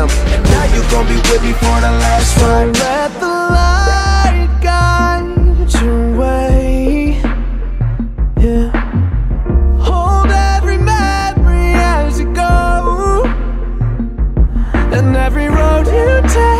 Damn, and now you gon' be with me for the last ride. let the light guide your way. Yeah. Hold every memory as you go, and every road you take